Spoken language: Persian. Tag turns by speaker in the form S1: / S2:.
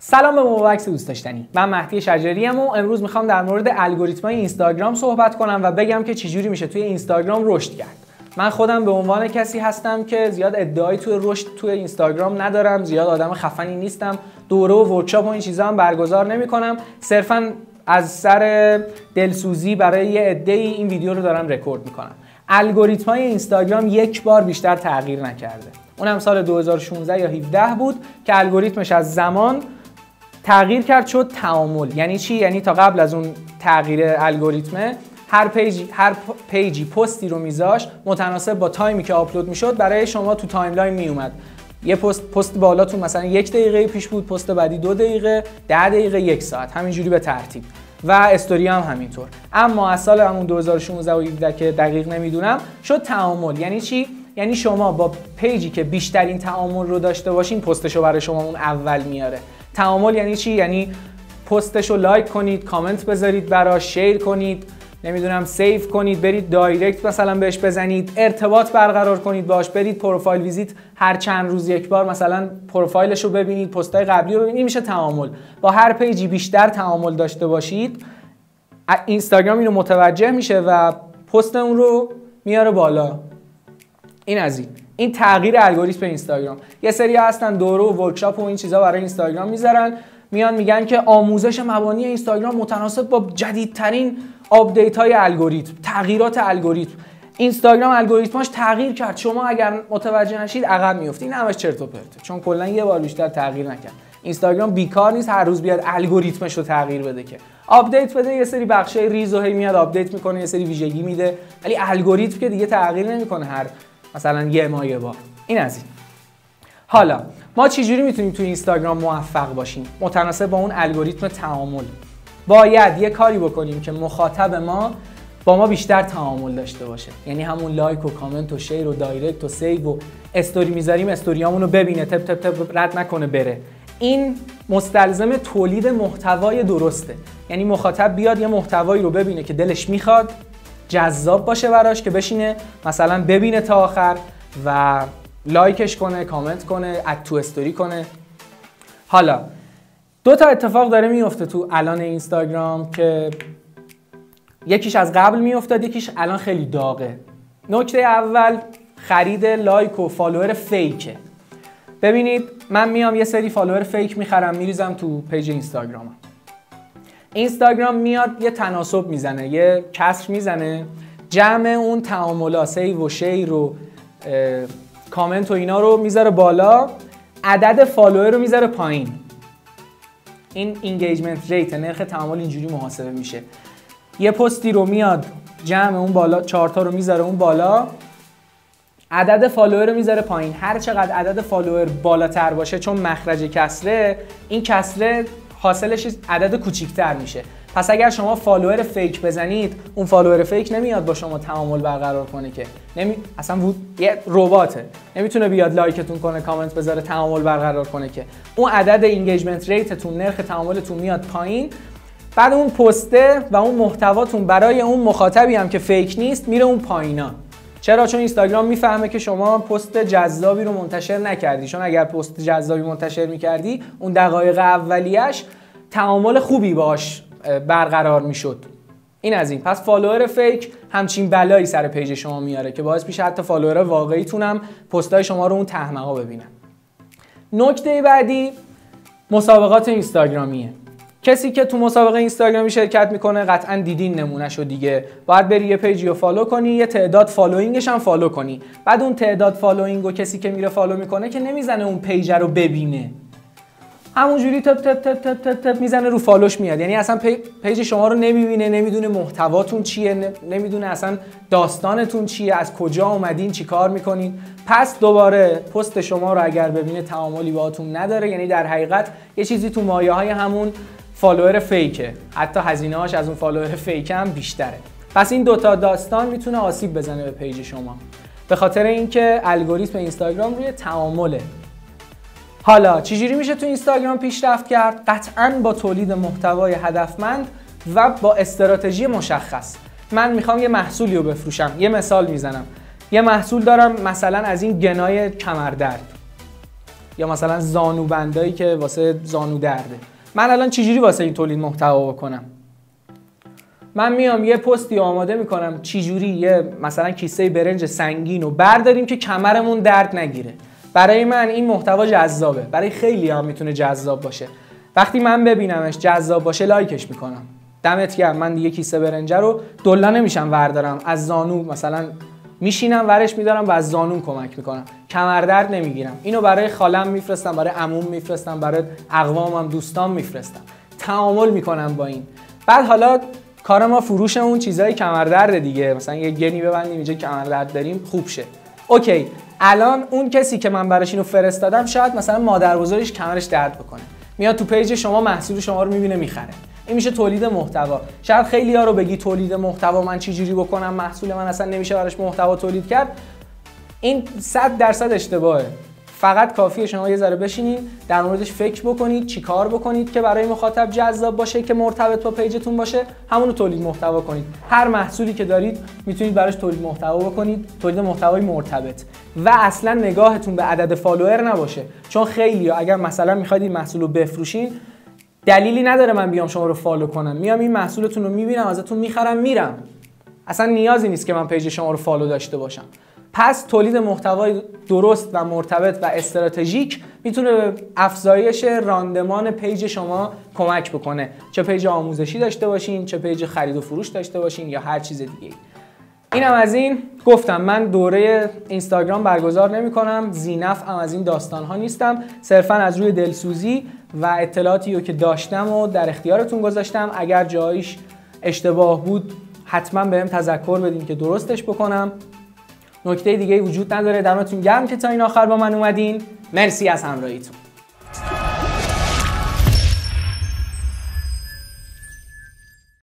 S1: سلام به موبکس دوست داشتنی. من مهدی شجری و امروز می‌خوام در مورد الگوریتمای اینستاگرام صحبت کنم و بگم که چجوری میشه توی اینستاگرام رشد کرد. من خودم به عنوان کسی هستم که زیاد ادعایی توی رشد توی اینستاگرام ندارم زیاد آدم خفنی نیستم دوره و ورکشاپ و این چیزا هم برگزار نمی‌کنم. صرفا از سر دلسوزی برای یه عده‌ای این ویدیو رو دارم رکورد می‌کنم. الگوریتمای اینستاگرام یک بار بیشتر تغییر نکرده. اونم سال 2016 یا 17 بود که الگوریتمش از زمان تغییر کرد شد تعامل. یعنی چی؟ یعنی تا قبل از اون تغییر الگوریتمه هر page ی هر page ی پستی رو میذاش متناسب با time ی که آپلود می‌شد برای شما تو timeline میومد یه پست پست بالاتون مثلا یک دقیقه پیش بود پست بعدی دو دقیقه ده دقیقه یک ساعت. همینجوری به ترتیب. و استوری هم همینطور. اما از سال همون 2016 و 17 که دقیق نمی‌دونم شد تعامل. یعنی چی؟ یعنی شما با page ی که بیشترین تعامل رو داشته باشین پستشو برای شما اون اول میاره. تعامل یعنی چی؟ یعنی پستش رو like کنید کامنت بذارید براش share کنید نمی‌دونم save کنید برید direct مثلا بهش بزنید ارتباط برقرار کنید باش برید profile visit هر چند روز یک بار مثلا پروفایلش رو ببینید پستای قبلی رو ببینید میشه تعامل. با هر page ی بیشتر تعامل داشته باشید اینستاگرام اینو متوجه میشه و پست اون رو میاره بالا. این از این. این تغییر الگوریتم اینستاگرام. یه سری هستن دوره و workshop و این چیزا برای اینستاگرام می‌ذارن. میان میگن که آموزش مبانی اینستاگرام متناسب با جدیدترین update های الگوریتم تغییرات الگوریتم. اینستاگرام الگوریتماش تغییر کرد. شما اگر متوجه نشید عقب میفتید این همش چرت و پرته. چون کلا یه بار بیشتر تغییر نکرد. اینستاگرام بیکار نیست. هر روز بیاد الگوریتمش رو تغییر بده که. آپدیت بده. یه سری بخشای ریز هی میاد آپدیت می‌کنه یه سری ویژگی میده. ولی الگوریتم که دیگه تغییر نمی‌کنه. هر مثلا یه ماه یه بار این از این. حالا ما چجوری می‌تونیم تو اینستاگرام موفق باشیم؟ متناسب با اون الگوریتم تعامل. باید یه کاری بکنیم که مخاطب ما با ما بیشتر تعامل داشته باشه. یعنی همون لایک و کامنت و share و direct و save و استوری می‌ذاریم استوریامون ببینه تپ تپ تپ رد نکنه بره. این مستلزم تولید محتوای درسته. یعنی مخاطب بیاد یه محتوایی رو ببینه که دلش می‌خواد جذاب باشه براش که بشینه مثلا ببینه تا آخر و لایکش کنه کامنت کنه اد تو استوری کنه. حالا دو تا اتفاق داره میفته تو الان اینستاگرام که یکیش از قبل میافتاد یکیش الان خیلی داغه. نکته اول خرید لایک و فالوور fake ه. ببینید من میام یه سری فالوور fake می‌خرم میریزم تو پیج اینستاگرامم. اینستاگرام میاد یه تناسب می‌زنه یه کسر می‌زنه. جمع اون تعاملا save و share و کامنت و اینا رو می‌ذاره بالا. عدد فالوور رو می‌ذاره پایین. این engagement rate نرخ تعامل اینجوری محاسبه میشه. یه پستی رو میاد جمع اون بالا چارتا رو می‌ذاره اون بالا. عدد فالوور رو می‌ذاره پایین. هر چقدر عدد فالوور بالاتر باشه چون مخرج کسره این کسره حاصلش عدد کوچیکتر میشه. پس اگر شما فالوور fake بزنید اون فالوور fake نمیاد با شما تعامل برقرار کنه که. نمی... اصلا bot یه رباته. نمی‌تونه بیاد لایکتون کنه کامنت بذاره تعامل برقرار کنه که. اون عدد engagement rate تون نرخ تعاملتون میاد پایین. بعد اون پسته و اون محتواتون برای اون مخاطبی هم که fake نیست میره اون پایینا. چرا؟ چون اینستاگرام می‌فهمه که شما پست جذابی رو منتشر نکردی. چون اگر پست جذابی منتشر می‌کردی اون دقایق اولیش تعامل خوبی باش برقرار می‌شد. این از این. پس فالوور fake همچین بلایی سر پیج شما میاره که باعث میشه حتی فالوور واقعیتون هم پستای شما رو اون تهمقا ببینن. نکته بعدی مسابقات اینستاگرامیه. کسی که تو مسابقه اینستاگرامی شرکت می‌کنه قطعا دیدین نمونهشو دیگه. باید بری یه پیجی رو فالو کنی یه تعداد following ش هم فالو کنی. بعد اون تعداد following و کسی که میره فالو می‌کنه که نمی‌زنه اون پیج رو ببینه. همونجوری تپ تپ تپ تپ تپ تپ می‌زنه رو فالوش میاد. یعنی اصلا پیج شما رو نمی‌بینه نمی‌دونه محتواتون چیه نمی‌دونه اصلا داستانتون چیه از کجا اومدین چی کار می‌کنین. پس دوباره پست شما رو اگر ببینه تعاملی باهاتون نداره. یعنی در حقیقت یه چیزی تو مایه های همون فالوور fake ه حتی هزینه هاش از اون فالوور fake هم بیشتره. پس این دوتا داستان می‌تونه آسیب بزنه به پیج شما. به خاطر اینکه الگوریتم اینستاگرام روی تعامله. حالا چجوری میشه تو اینستاگرام پیشرفت کرد؟ قطعا با تولید محتوای هدفمند و با استراتژی مشخص. من می‌خوام یه محصولی رو بفروشم. یه مثال می‌زنم. یه محصول دارم مثلا از این گنای کمردرد. یا مثلا زانو بندایی که واسه زانو درده من الان چجوری واسه این تولید محتوا بکنم؟ من میام یه پستی آماده می‌کنم چجوری یه مثلا کیسه برنج سنگین رو برداریم که کمرمون درد نگیره. برای من این محتوا جذابه. برای خیلی هم می‌تونه جذاب باشه. وقتی من ببینمش جذاب باشه لایکش می‌کنم. دمت گرم. من دیگه کیسه برنجه رو دلا نمیشم وردارم. از زانو مثلا میشینم ورش میدارم و از زانون کمک می‌کنم. کمردرد نمی‌گیرم. اینو برای خالم میفرستم برای عموم میفرستم برای اقوامم دوستان میفرستم. تعامل می‌کنم با این. بعد حالا کار ما فروش اون چیزای کمردرد دیگه. مثلا یه گنی ببندیم اینجا کمردرد داریم خوب شه. اوکی الان اون کسی که من براش اینو فرستادم شاید مثلا مادر بزرگش کمرش درد بکنه. میاد تو پیج شما محصول شما رو می‌بینه می‌خره. این میشه تولید محتوا. شاید خیلی ها رو بگی تولید محتوا من چی جوری بکنم؟ محصول من اصلا نمیشه براش محتوا تولید کرد. این 100 درصد اشتباهه. فقط کافیه شما یه ذره بشینید در موردش فکر بکنید چیکار بکنید که برای مخاطب جذاب باشه که مرتبط با پیجتون باشه همونو تولید محتوا کنید. هر محصولی که دارید می‌تونید براش تولید محتوا بکنید. تولید محتوای مرتبط. و اصلا نگاهتون به عدد فالوور نباشه. چون خیلی اگر مثلا می‌خواید این محصول رو بفروشین دلیلی نداره من بیام شما رو فالو کنم. میام این محصولتون رو می‌بینم ازتون می‌خرم میرم. اصلا نیازی نیست که من پیج شما رو فالو داشته باشم. پس تولید محتوای درست و مرتبط و استراتژیک می‌تونه به افزایش راندمان پیج شما کمک بکنه. چه پیج آموزشی داشته باشین چه پیج خرید و فروش داشته باشین یا هر چیز دیگه اینم از این. گفتم من دوره اینستاگرام برگزار نمی کنم زینف هم از این داستان ها نیستم صرفا از روی دلسوزی و اطلاعاتی رو که داشتم و در اختیارتون گذاشتم. اگر جایش اشتباه بود حتما بهم تذکر بدین که درستش بکنم. نکته دیگه وجود نداره. دمتون گرم که تا این آخر با من اومدین. مرسی از همراهیتون.